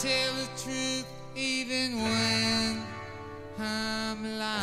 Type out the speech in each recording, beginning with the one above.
tell the truth even when I'm lying.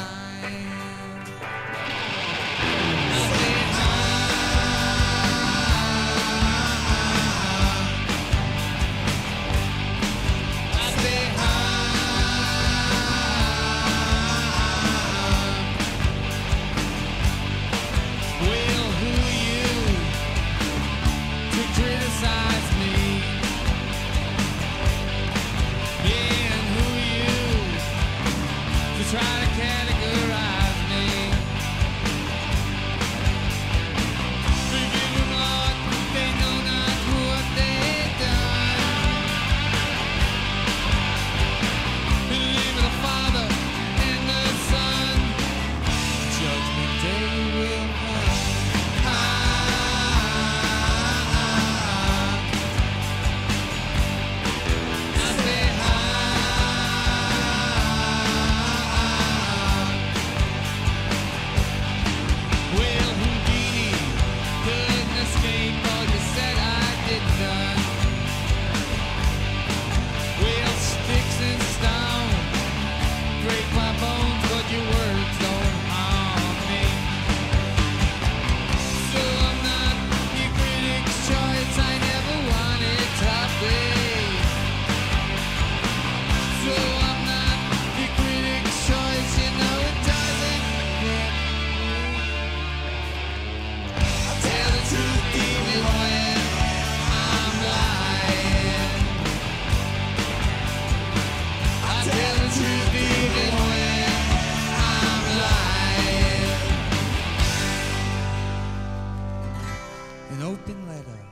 open letter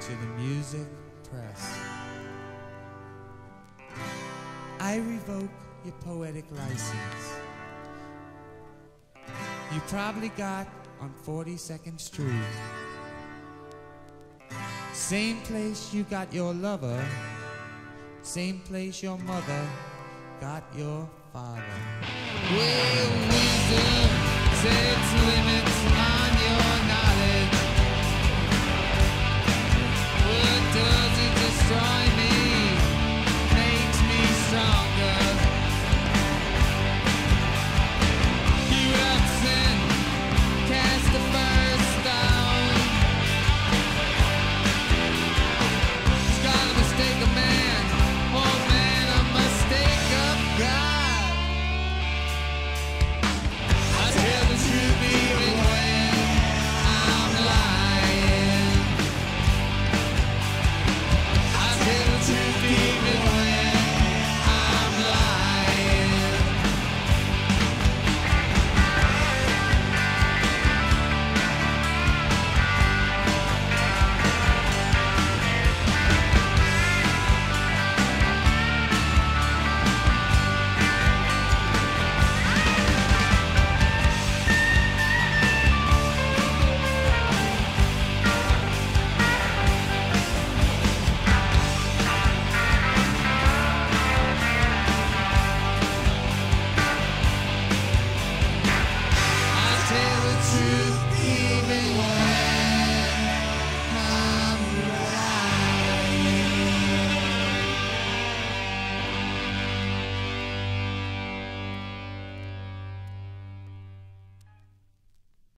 to the music press. I revoke your poetic license. You probably got on 42nd Street. Same place you got your lover, same place your mother got your father. Well,